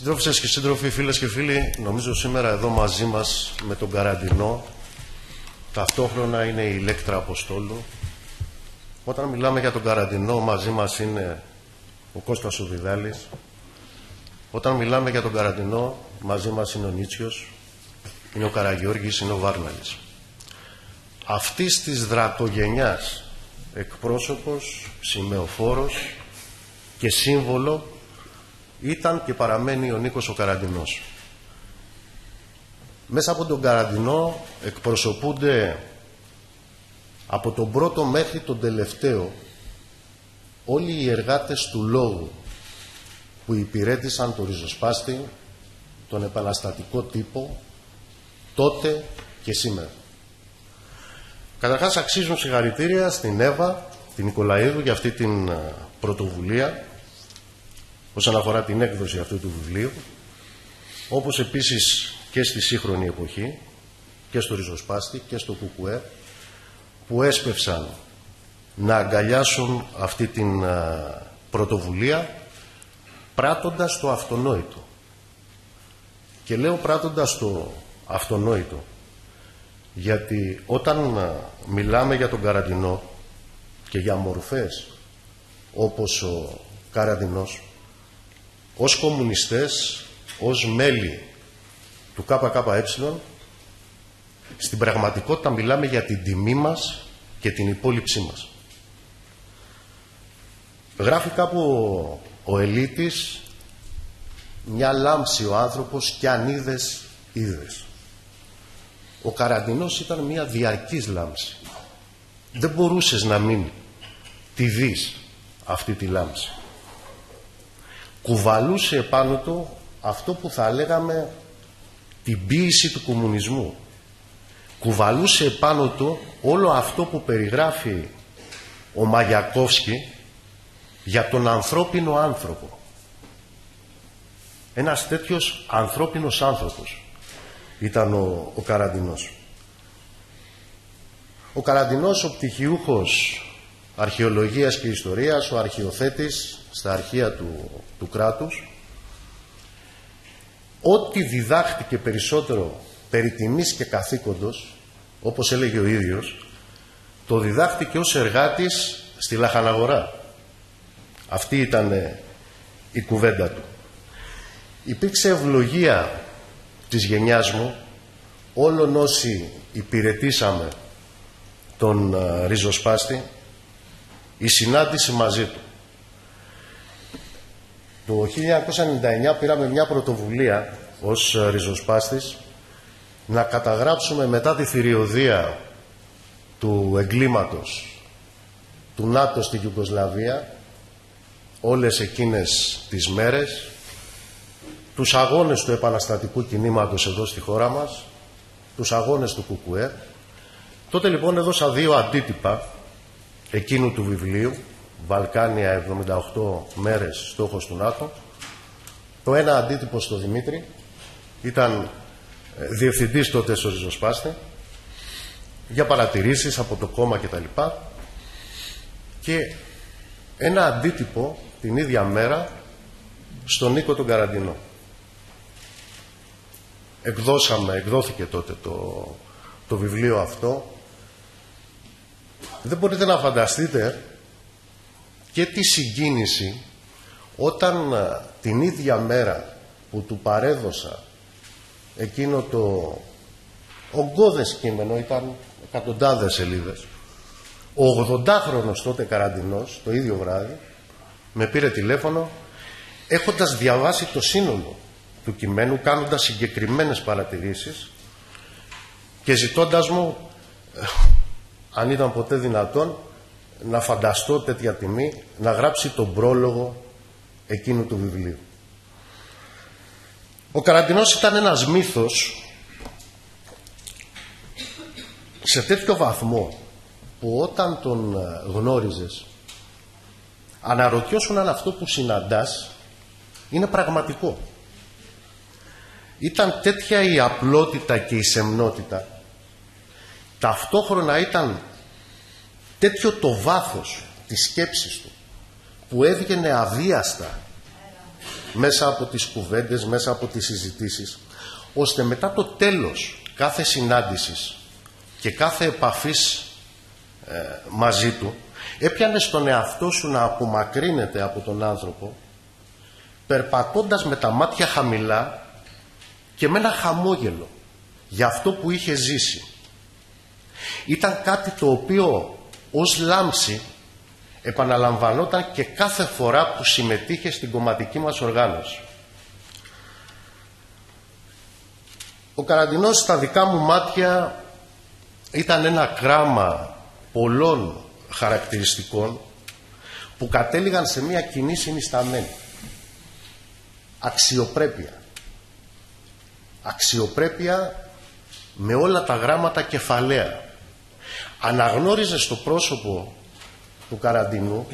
Συντρόφισσες και σύντροφοι, φίλες και φίλοι, νομίζω σήμερα εδώ μαζί μας με τον Καραντινό ταυτόχρονα είναι η Λέκτρα Αποστόλου. Όταν μιλάμε για τον Καραντινό μαζί μας είναι ο Κώστας ο Όταν μιλάμε για τον Καραντινό μαζί μας είναι ο Νίτσιος, είναι ο Καραγιώργης, είναι ο Βάρναλης. Αυτής της δρακογενιάς εκπρόσωπος, σημεοφόρος και σύμβολο ήταν και παραμένει ο Νίκος ο Καραντινός. Μέσα από τον Καραντινό εκπροσωπούνται από τον πρώτο μέχρι τον τελευταίο όλοι οι εργάτες του λόγου που υπηρέτησαν το ριζοσπάστη, τον επαναστατικό τύπο, τότε και σήμερα. Καταρχάς αξίζουν συγχαρητήρια στην Εύα, την Νικολαίδου για αυτή την ε, πρωτοβουλία όσον αφορά την έκδοση αυτού του βιβλίου όπως επίσης και στη σύγχρονη εποχή και στο Ριζοσπάστη και στο Κουκουέ που έσπευσαν να αγκαλιάσουν αυτή την πρωτοβουλία πράττοντας το αυτονόητο. Και λέω πράττοντας το αυτονόητο γιατί όταν μιλάμε για τον Καραντινό και για μορφές όπως ο Καραντινός ως κομμουνιστές, ως μέλη του ΚΚΕ στην πραγματικότητα μιλάμε για την τιμή μας και την υπόλοιψή μας. Γράφει κάπου ο, ο Ελίτης μια λάμψη ο άνθρωπος και αν είδες, είδες. Ο Καραντινός ήταν μια διαρκής λάμψη. Δεν μπορούσες να μην τη δεις αυτή τη λάμψη κουβαλούσε επάνω του αυτό που θα λέγαμε την ποίηση του κομμουνισμού. Κουβαλούσε επάνω του όλο αυτό που περιγράφει ο Μαγιακόφσκι για τον ανθρώπινο άνθρωπο. Ένας τέτοιος ανθρώπινος άνθρωπος ήταν ο, ο Καραντινός. Ο Καραντινός, ο πτυχιούχος αρχαιολογίας και ιστορίας, ο αρχαιοθέτης στα αρχεία του, του κράτους. Ό,τι διδάχτηκε περισσότερο περί τιμής και καθήκοντος όπως έλεγε ο ίδιος το διδάχτηκε ως εργάτης στη Λαχαναγορά. Αυτή ήταν η κουβέντα του. Υπήρξε ευλογία της γενιάς μου. Όλων όσοι υπηρετήσαμε τον ε, ριζοσπάστη η συνάντηση μαζί του. Το 1999 πήραμε μια πρωτοβουλία ως ε, ριζοσπάστης να καταγράψουμε μετά τη θηριωδία του εγκλήματος του ΝΑΤΟ στη Γιουγκοσλαβία όλες εκείνες τις μέρες τους αγώνες του επαναστατικού κινήματος εδώ στη χώρα μας τους αγώνες του ΚΚΕ τότε λοιπόν έδωσα δύο αντίτυπα εκείνου του βιβλίου Βαλκάνια 78 μέρες στόχος του ΝΑΤΟ. Το ένα αντίτυπο στο Δημήτρη ήταν ε, διευθυντής τότε στο Ριζοσπάστη για παρατηρήσεις από το κόμμα κτλ. Και, και ένα αντίτυπο την ίδια μέρα στον Νίκο τον Καραντινό. Εκδώσαμε, εκδόθηκε τότε το, το βιβλίο αυτό. Δεν μπορείτε να φανταστείτε και τη συγκίνηση όταν ε, την ίδια μέρα που του παρέδωσα εκείνο το ογκώδες κείμενο ήταν εκατοντάδες σελίδες ο 80χρονος τότε καραντινός το ίδιο βράδυ με πήρε τηλέφωνο έχοντας διαβάσει το σύνολο του κειμένου κάνοντας συγκεκριμένες παρατηρήσεις και ζητώντας μου ε, αν ήταν ποτέ δυνατόν να φανταστώ τέτοια τιμή να γράψει τον πρόλογο εκείνου του βιβλίου. Ο Καραντινός ήταν ένας μύθος σε τέτοιο βαθμό που όταν τον ε, γνώριζες αναρωτιώσουν αν αυτό που συναντάς είναι πραγματικό. Ήταν τέτοια η απλότητα και η σεμνότητα. Ταυτόχρονα ήταν τέτοιο το βάθος της σκέψης του που έβγαινε αβίαστα μέσα από τις κουβέντες, μέσα από τις συζητήσεις, ώστε μετά το τέλος κάθε συνάντησης και κάθε επαφής ε, μαζί του, έπιανε στον εαυτό σου να απομακρύνεται από τον άνθρωπο, περπατώντας με τα μάτια χαμηλά και με ένα χαμόγελο για αυτό που είχε ζήσει. Ήταν κάτι το οποίο ως λάμψη επαναλαμβανόταν και κάθε φορά που συμμετείχε στην κομματική μας οργάνωση. Ο Καραντινός στα δικά μου μάτια ήταν ένα κράμα πολλών χαρακτηριστικών που κατέληγαν σε μια κοινή συνισταμένη. Αξιοπρέπεια. Αξιοπρέπεια με όλα τα γράμματα κεφαλαία. Αναγνώριζε στο πρόσωπο του Καραντινού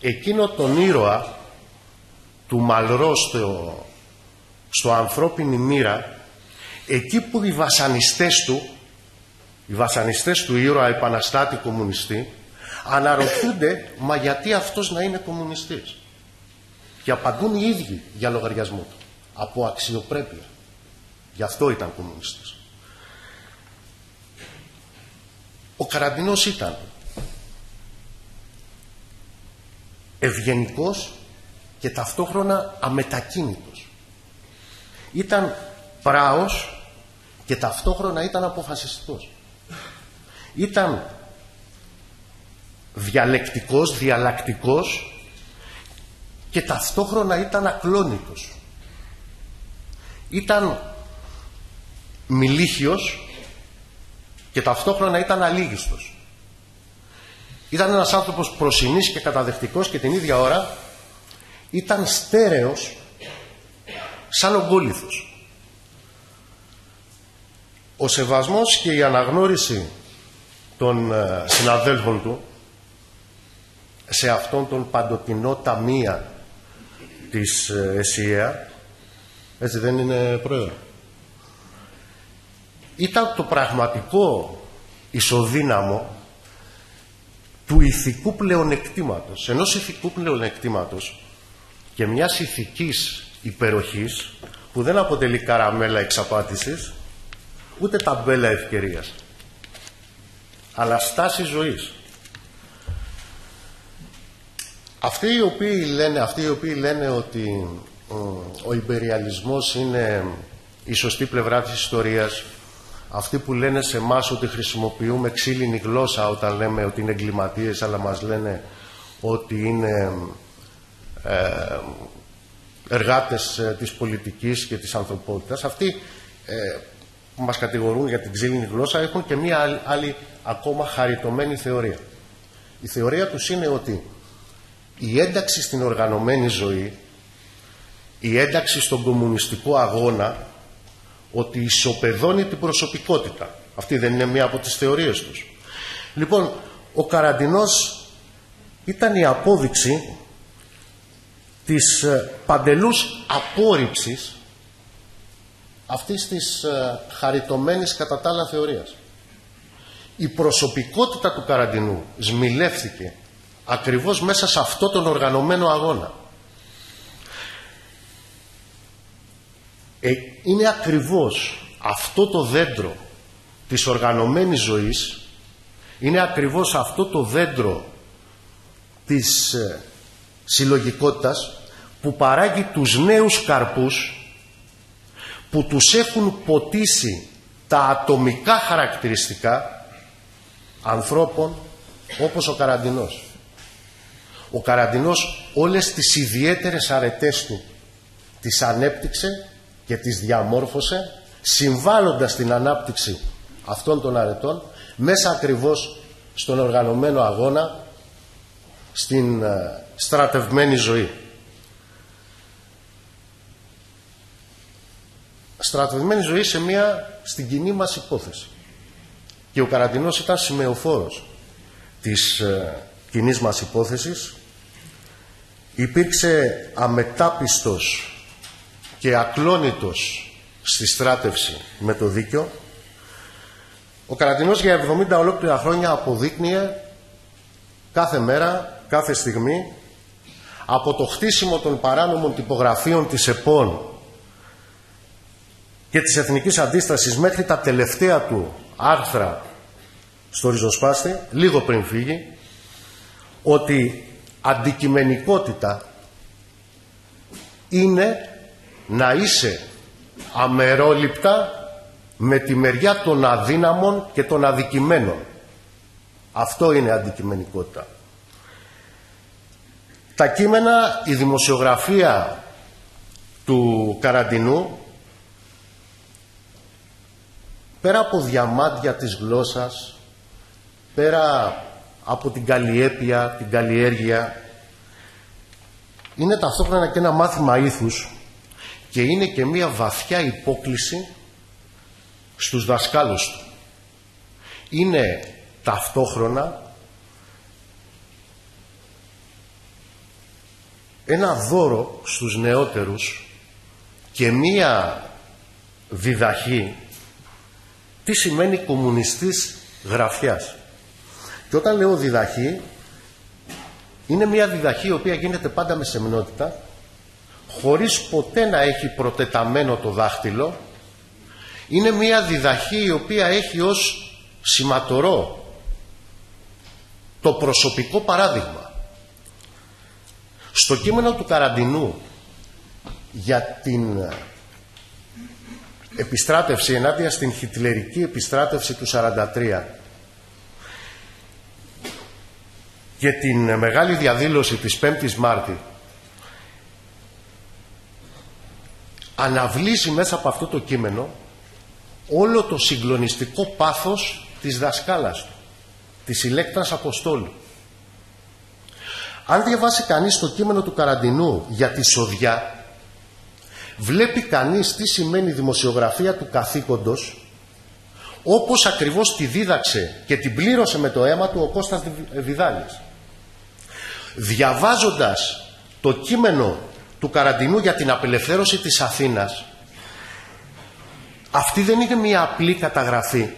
εκείνο τον ήρωα του Μαλρό στο, στο ανθρώπινη μοίρα εκεί που οι βασανιστές του οι βασανιστές του ήρωα επαναστάτη κομμουνιστή αναρωτιούνται μα γιατί αυτός να είναι κομμουνιστής; Και απαντούν οι ίδιοι για λογαριασμό του από αξιοπρέπεια γι' αυτό ήταν κομμουνιστής ο Καραντινός ήταν ευγενικός και ταυτόχρονα αμετακίνητος. Ήταν πράος και ταυτόχρονα ήταν αποφασιστικός. Ήταν διαλεκτικός, διαλλακτικός και ταυτόχρονα ήταν ακλόνητος. Ήταν μιλίχιος και ταυτόχρονα ήταν αλήγιστος. Ήταν ένας άνθρωπος προσινής και καταδεχτικός και την ίδια ώρα ήταν στέρεος σαν ογκόλυθος. Ο σεβασμός και η αναγνώριση των ε, συναδέλφων του σε αυτόν τον παντοτινό ταμεία της ε, ΕΣΥΑ έτσι δεν είναι πρόεδρο ήταν το πραγματικό ισοδύναμο του ηθικού πλεονεκτήματος, ενός ηθικού πλεονεκτήματος και μιας ηθικής υπεροχής που δεν αποτελεί καραμέλα εξαπάτησης ούτε ταμπέλα ευκαιρίας αλλά στάση ζωής. Αυτοί οι οποίοι λένε, αυτοί οι οποίοι λένε ότι ο υπεριαλισμός είναι η σωστή πλευρά της ιστορίας αυτοί που λένε σε εμάς ότι χρησιμοποιούμε ξύλινη γλώσσα όταν λέμε ότι είναι εγκληματίες αλλά μας λένε ότι είναι ε, εργάτες ε, της πολιτικής και της ανθρωπότητας αυτοί ε, που μας κατηγορούν για την ξύλινη γλώσσα έχουν και μία άλλη ακόμα χαριτωμένη θεωρία. Η θεωρία τους είναι ότι η ένταξη στην οργανωμένη ζωή η ένταξη στον κομμουνιστικό αγώνα ότι ισοπεδώνει την προσωπικότητα. Αυτή δεν είναι μία από τις θεωρίες τους. Λοιπόν, ο Καραντινός ήταν η απόδειξη της ε, παντελούς απόρριψης αυτής της ε, χαριτωμένης κατά τα άλλα θεωρίας. Η προσωπικότητα του Καραντινού σμιλεύθηκε ακριβώς μέσα σε αυτό τον οργανωμένο αγώνα. Ε, είναι ακριβώς αυτό το δέντρο της οργανωμένης ζωής είναι ακριβώς αυτό το δέντρο της ε, συλλογικότητας που παράγει τους νέους καρπούς που τους έχουν ποτίσει τα ατομικά χαρακτηριστικά ανθρώπων όπως ο Καραντινός. Ο Καραντινός όλες τις ιδιαίτερες αρετές του τις ανέπτυξε και τις διαμόρφωσε συμβάλλοντας την ανάπτυξη αυτών των αρετών μέσα ακριβώς στον οργανωμένο αγώνα στην ε, στρατευμένη ζωή. Στρατευμένη ζωή σε μια στην κοινή μας υπόθεση. Και ο Καραντινός ήταν σημεοφόρος της ε, κοινής μας υπόθεσης. Υπήρξε αμετάπιστος και ακλόνητος στη στράτευση με το δίκιο ο Καρατινός για 70 ολόκληρα χρόνια αποδείκνυε κάθε μέρα, κάθε στιγμή από το χτίσιμο των παράνομων τυπογραφίων της ΕΠΟΝ και της Εθνικής Αντίστασης μέχρι τα τελευταία του άρθρα στο ριζοσπάστη, λίγο πριν φύγει, ότι αντικειμενικότητα είναι να είσαι αμερόληπτα με τη μεριά των αδύναμων και των αδικημένων. Αυτό είναι αντικειμενικότητα. Τα κείμενα, η δημοσιογραφία του Καραντινού πέρα από διαμάντια της γλώσσας, πέρα από την καλλιέπεια, την καλλιέργεια, είναι ταυτόχρονα και ένα μάθημα ήθους και είναι και μία βαθιά υπόκληση στους δασκάλους του. Είναι ταυτόχρονα ένα δώρο στους νεότερους και μία διδαχή τι σημαίνει κομμουνιστής γραφιάς. Και όταν λέω διδαχή, είναι μια διδαχή η οποία γίνεται πάντα με σεμνότητα, χωρίς ποτέ να έχει προτεταμένο το δάχτυλο. Είναι μια διδαχή η οποία έχει ως σηματορό το προσωπικό παράδειγμα. Στο κείμενο του Καραντινού για την επιστράτευση ενάντια στην χιτλερική επιστράτευση του 43 και την μεγάλη διαδήλωση της 5ης Μάρτη αναβλύσει μέσα από αυτό το κείμενο όλο το συγκλονιστικό πάθος της δασκάλας του, της ηλέκτρας Αποστόλου. Αν διαβάσει κανείς το κείμενο του Καραντινού για τη σοδιά, βλέπει κανείς τι σημαίνει δημοσιογραφία του καθήκοντος όπως ακριβώς τη δίδαξε και την πλήρωσε με το αίμα του ο Κώστας Βιδάλης. Διαβάζοντας το κείμενο του Καραντινού για την απελευθέρωση της Αθήνας αυτή δεν είναι μια απλή καταγραφή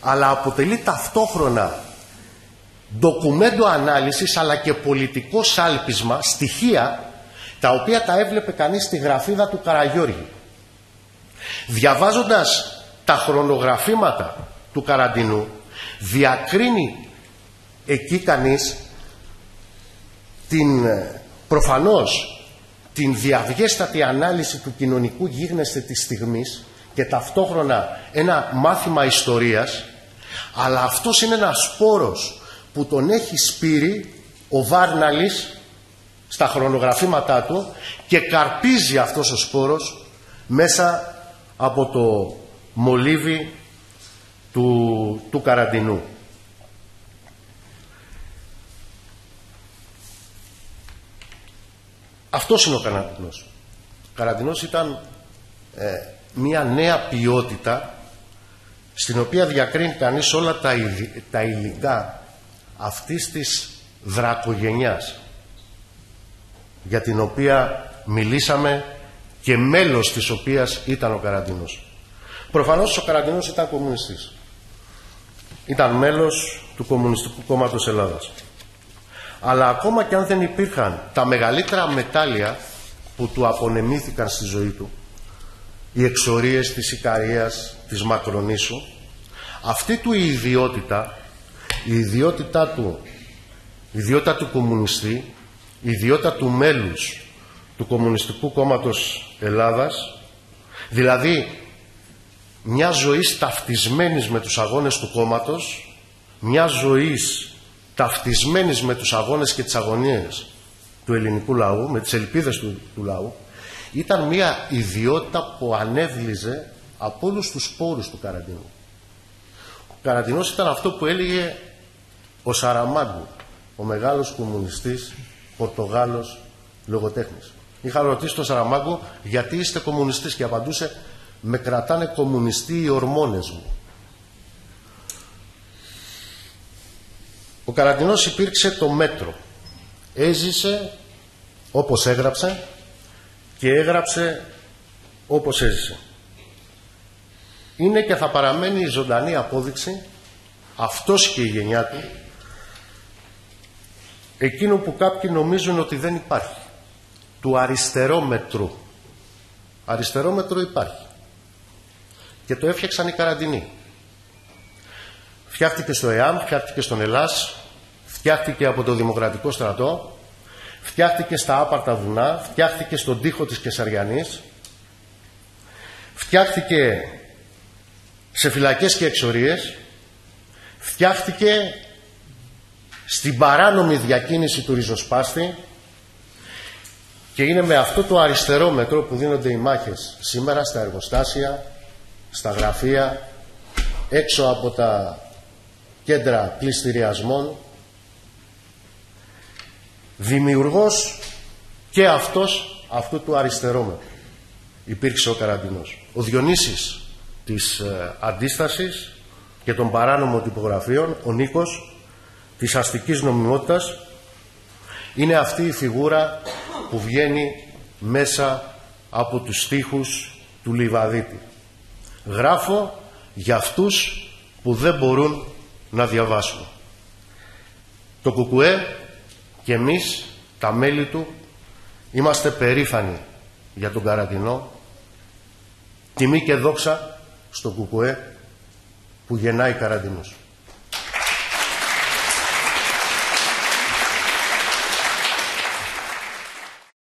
αλλά αποτελεί ταυτόχρονα ντοκουμέντο ανάλυσης αλλά και πολιτικό σάλπισμα, στοιχεία τα οποία τα έβλεπε κανείς στη γραφίδα του Καραγιώργη. Διαβάζοντας τα χρονογραφήματα του Καραντινού, διακρίνει εκεί κανείς την προφανώς την διαβγέστατη ανάλυση του κοινωνικού γίγνεσθε της στιγμής και ταυτόχρονα ένα μάθημα ιστορίας αλλά αυτός είναι ένας σπόρος που τον έχει σπείρει ο Βάρναλης στα χρονογραφήματά του και καρπίζει αυτός ο σπόρος μέσα από το μολύβι του, του καραντινού. Αυτός είναι ο καραντινός. Ο καραντινός ήταν ε, μια νέα ποιότητα στην οποία διακρίνει κανείς όλα τα, τα υλικά αυτής της δρακογενιάς για την οποία μιλήσαμε και μέλος της οποίας ήταν ο Καραντινός. Προφανώς ο Καραντινός ήταν κομμουνιστής. Ήταν μέλος του Κομμουνιστικού Κόμματος Ελλάδας. Αλλά ακόμα και αν δεν υπήρχαν τα μεγαλύτερα μετάλλια που του απονεμήθηκαν στη ζωή του, οι εξορίες της Ικαρίας, της Μακρονήσου, αυτή του η ιδιότητα, η ιδιότητά του, η ιδιότητα του κομμουνιστή, η ιδιότητα του μέλους του Κομμουνιστικού Κόμματος Ελλάδας, δηλαδή μια ζωής ταυτισμένης με τους αγώνες του κόμματος, μια ζωής ταυτισμένης με τους αγώνες και τις αγωνίες του ελληνικού λαού, με τις ελπίδες του, του λαού, ήταν μια ιδιότητα που ανέβλυζε από όλους τους σπόρους του Καραντινού. Ο Καραντινός ήταν αυτό που έλεγε ο Σαραμάγκου, ο μεγάλος κομμουνιστής Πορτογάλος λογοτέχνης. Είχα ρωτήσει τον Σαραμάγκο γιατί είστε κομμουνιστής; Και απαντούσε με κρατάνε κομμουνιστή οι ορμόνες μου. Ο Καραντινός υπήρξε το μέτρο. Έζησε όπως έγραψε και έγραψε όπως έζησε. Είναι και θα παραμένει η ζωντανή απόδειξη αυτός και η γενιά του εκείνο που κάποιοι νομίζουν ότι δεν υπάρχει, του αριστερόμετρου. Αριστερόμετρο υπάρχει. Και το έφτιαξαν οι καραντινοί. Φτιάχτηκε στο ΕΑΜ, φτιάχτηκε στον Ελλάς, φτιάχτηκε από το Δημοκρατικό Στρατό, φτιάχτηκε στα άπαρτα βουνά, φτιάχτηκε στον τοίχο της Κεσαριανής, φτιάχτηκε σε φυλακές και εξορίες, φτιάχτηκε στην παράνομη διακίνηση του ριζοσπάστη και είναι με αυτό το αριστερό μετρό που δίνονται οι μάχες σήμερα στα εργοστάσια, στα γραφεία, έξω από τα κέντρα πληστηριασμών, δημιουργός και αυτός αυτού του αριστερόμετρου υπήρξε ο Καραντινός. Ο Διονύσης της ε, αντίστασης και των παράνομων τυπογραφίων, ο Νίκος της αστικής νομιμότητας, είναι αυτή η φιγούρα που βγαίνει μέσα από τους στίχους του Λιβαδίτη. Γράφω για αυτούς που δεν μπορούν να διαβάσουν. Το Κουκουέ και εμείς, τα μέλη του, είμαστε περήφανοι για τον Καρατινό. Τιμή και δόξα στο Κουκουέ που γεννάει Καραντινός.